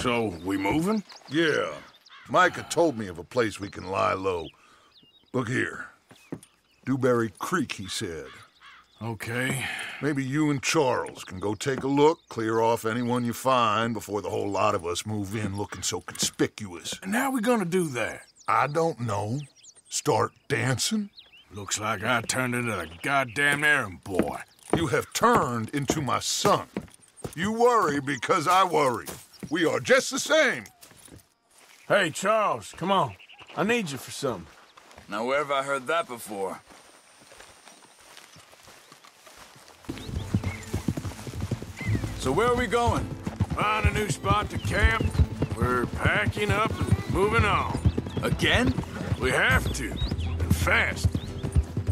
So, we moving? Yeah. Micah told me of a place we can lie low. Look here. Dewberry Creek, he said. Okay. Maybe you and Charles can go take a look, clear off anyone you find before the whole lot of us move in looking so conspicuous. And how we gonna do that? I don't know. Start dancing? Looks like I turned into a goddamn errand boy. You have turned into my son. You worry because I worry. We are just the same. Hey, Charles, come on. I need you for something. Now, where have I heard that before? So where are we going? Find a new spot to camp. We're packing up and moving on. Again? We have to, and fast.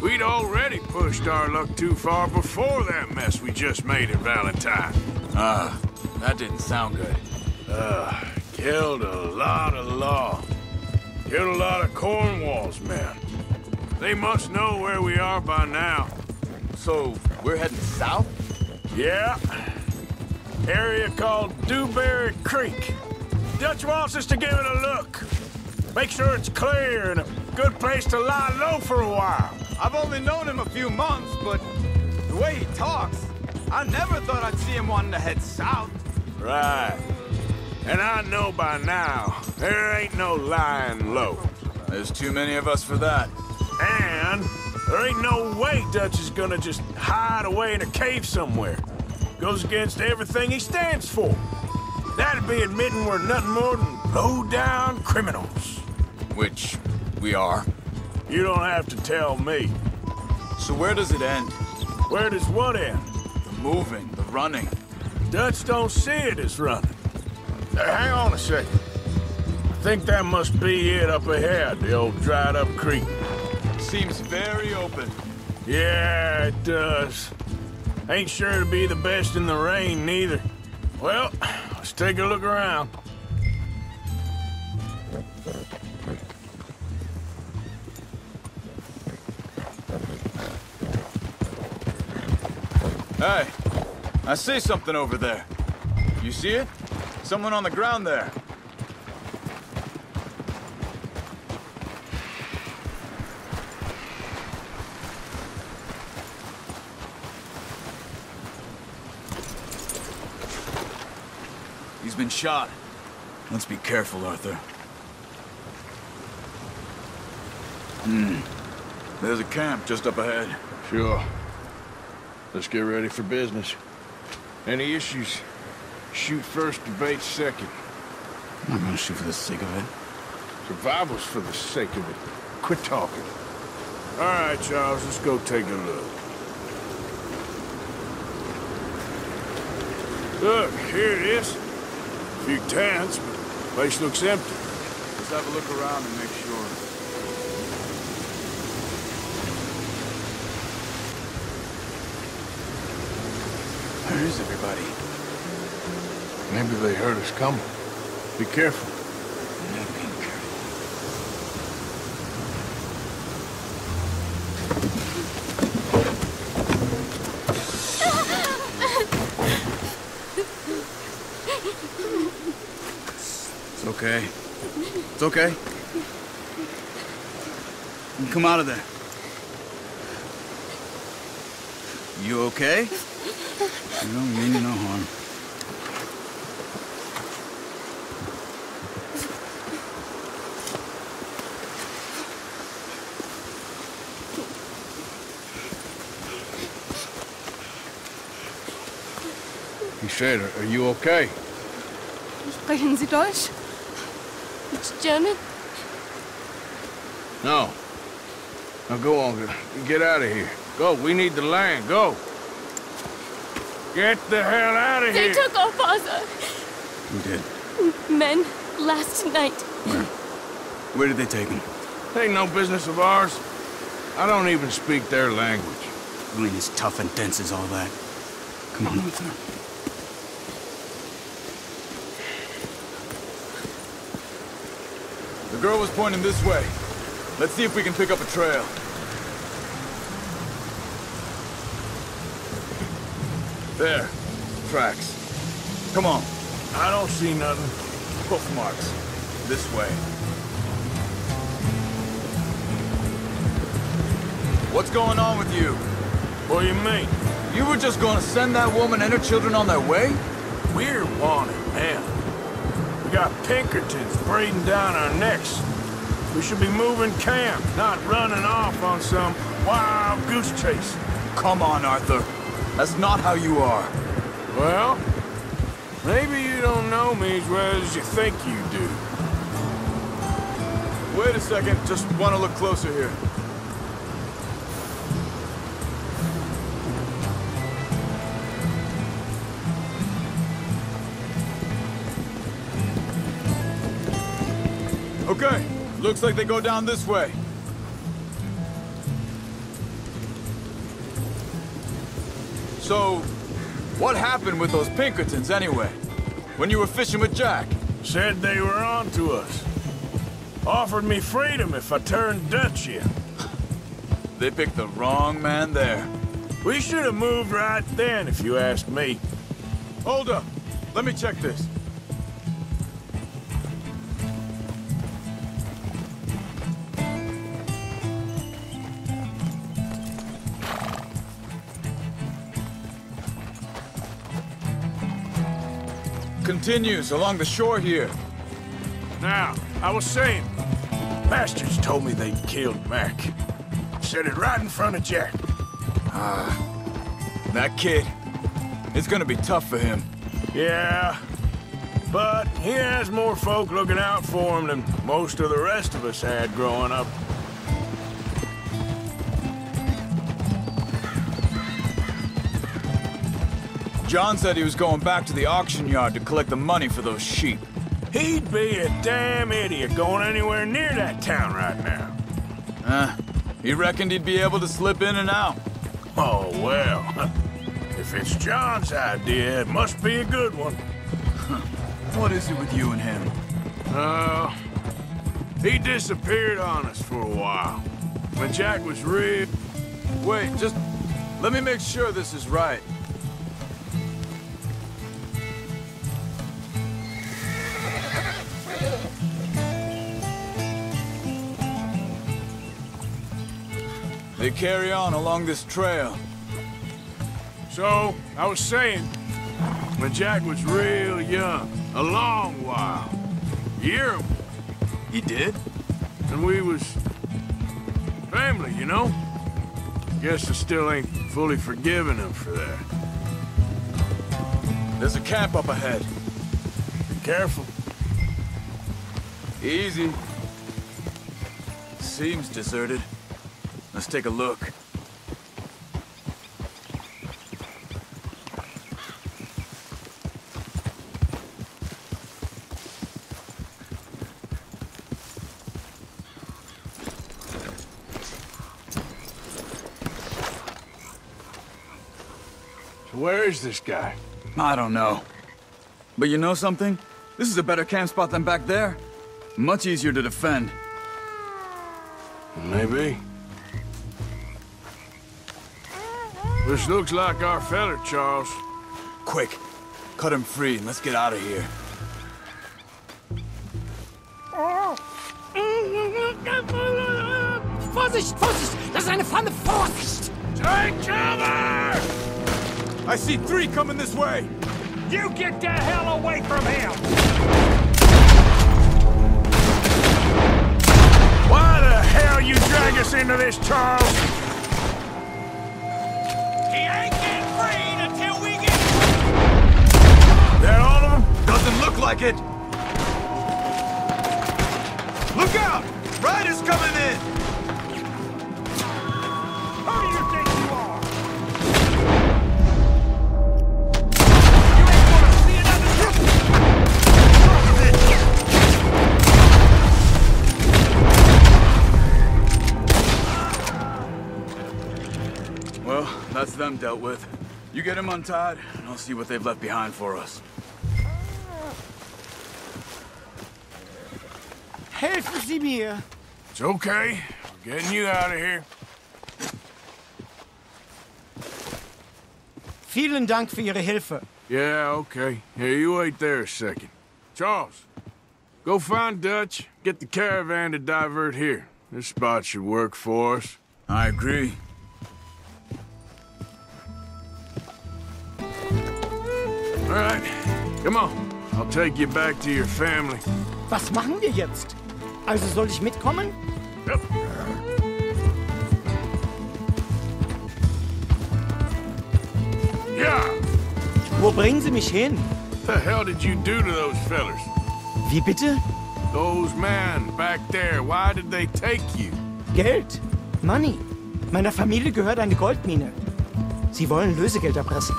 We'd already pushed our luck too far before that mess we just made at Valentine. Ah, that didn't sound good. Uh, killed a lot of law. Killed a lot of Cornwall's men. They must know where we are by now. So, we're heading south? Yeah. Area called Dewberry Creek. Dutch wants us to give it a look. Make sure it's clear and a good place to lie low for a while. I've only known him a few months, but the way he talks, I never thought I'd see him wanting to head south. Right. And I know by now, there ain't no lying low. There's too many of us for that. And there ain't no way Dutch is gonna just hide away in a cave somewhere. Goes against everything he stands for. That'd be admitting we're nothing more than low-down criminals. Which we are. You don't have to tell me. So where does it end? Where does what end? The moving, the running. Dutch don't see it as running. Hang on a second. I think that must be it up ahead, the old dried-up creek. Seems very open. Yeah, it does. Ain't sure to be the best in the rain, neither. Well, let's take a look around. Hey, I see something over there. You see it? Someone on the ground there. He's been shot. Let's be careful, Arthur. Hmm. There's a camp just up ahead. Sure. Let's get ready for business. Any issues? Shoot first, debate second. I'm not gonna shoot for the sake of it. Survival's for the sake of it. Quit talking. All right, Charles, let's go take a look. Look, here it is. A few tents, but the place looks empty. Let's have a look around and make sure. Where is everybody? Maybe they heard us coming. Be careful. Yeah, being careful. It's okay. It's okay. You can come out of there. You okay? Don't mean no harm. Said, are you okay? Sprechen Sie Deutsch? It's German? No. Now go on, get out of here. Go, we need the land, go. Get the hell out of They here. They took our father. Who did? Men last night. Where? Where did they take him? Ain't no business of ours. I don't even speak their language. You ain't as tough and dense as all that. Come on, Luther. The girl was pointing this way. Let's see if we can pick up a trail. There. Tracks. Come on. I don't see nothing. Hoof marks. This way. What's going on with you? What do you mean? You were just gonna send that woman and her children on their way? We're wanted, man. We got Pinkertons braiding down our necks. We should be moving camp, not running off on some wild goose chase. Come on, Arthur. That's not how you are. Well, maybe you don't know me as well as you think you do. Wait a second. Just want to look closer here. Okay, looks like they go down this way. So, what happened with those Pinkertons anyway? When you were fishing with Jack? Said they were on to us. Offered me freedom if I turned Dutch in. They picked the wrong man there. We should have moved right then, if you ask me. Hold up. Let me check this. Continues along the shore here. Now, I was saying, bastards told me they'd killed Mac. Said it right in front of Jack. Ah. That kid. It's gonna be tough for him. Yeah, but he has more folk looking out for him than most of the rest of us had growing up. John said he was going back to the auction yard to collect the money for those sheep. He'd be a damn idiot going anywhere near that town right now. Uh, he reckoned he'd be able to slip in and out. Oh, well. If it's John's idea, it must be a good one. What is it with you and him? Uh, he disappeared on us for a while. When Jack was real... Wait, just let me make sure this is right. They carry on along this trail. So, I was saying, when Jack was real young, a long while, year He did? and we was family, you know? Guess I still ain't fully forgiven him for that. There's a camp up ahead. Be careful. Easy. Seems deserted. Let's take a look. So where is this guy? I don't know. But you know something? This is a better camp spot than back there. Much easier to defend. Maybe. This looks like our feller, Charles. Quick, cut him free and let's get out of here. Vorsicht, Vorsicht! Das ist eine Pfanne! Vorsicht! Take cover! I see three coming this way! You get the hell away from him! Why the hell you drag us into this, Charles? Doesn't look like it! Look out! Riders coming in! Who do you think you are? You ain't gonna see another! Well, that's them dealt with. You get them untied, and I'll see what they've left behind for us. Helfen Sie mir! It's okay. We're getting you out of here. Vielen Dank für Ihre Hilfe. Yeah, okay. Here, you wait there a second. Charles, go find Dutch. Get the caravan to divert here. This spot should work for us. I agree. All right, come on. I'll take you back to your family. Was machen wir jetzt? Also soll ich mitkommen? Yep. Yeah. Wo bringen Sie mich hin? What the hell did you do to those fellers? Wie bitte? Those men back there, why did they take you? Geld. Money. Meiner Familie gehört eine Goldmine. Sie wollen Lösegeld erpressen.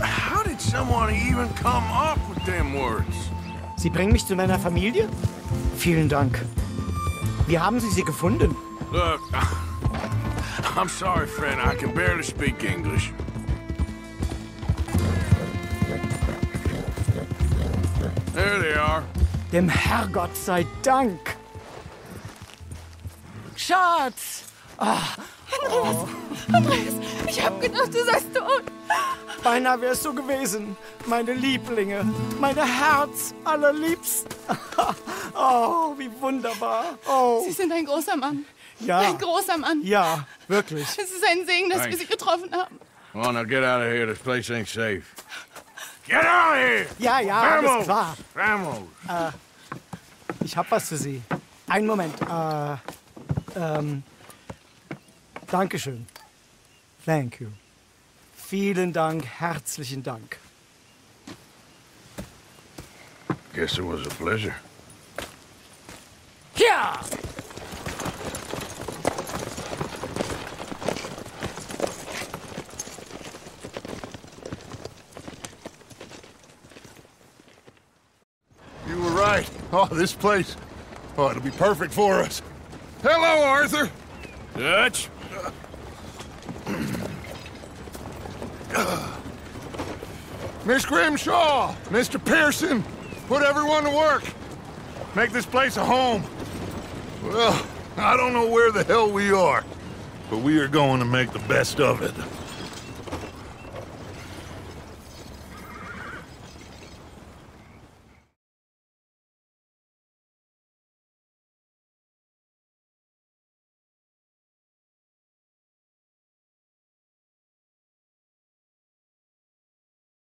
How did someone even come up with them words? Sie bringen mich zu meiner Familie? Vielen Dank. Wie haben Sie sie gefunden? Look, I'm sorry, friend. I can barely speak English. There they are. Dem Herrgott sei Dank. Schatz! Andreas, ich hab gedacht, du seist tot. Beinahe wär's so gewesen. Meine Lieblinge. Meine Herz allerliebsten. oh, wie wunderbar. Oh, Sie sind ein großer Mann. ja. Ein großer Mann. Ja, wirklich. Es ist ein Segen, dass wir Thanks. Sie getroffen haben. Come on, now get out of here. This place ain't safe. Get out of here! Ja, ja, alles Vamos! klar. Vamos! Ich hab was für Sie. Einen Moment. Äh, ähm, Dankeschön. Thank you. Vielen Dank, herzlichen Dank. Guess it was a pleasure. Ja! You were right. Oh, this place. Oh, it'll be perfect for us. Hello, Arthur. Dutch. Miss Grimshaw, Mr. Pearson, put everyone to work. Make this place a home. Well, I don't know where the hell we are, but we are going to make the best of it.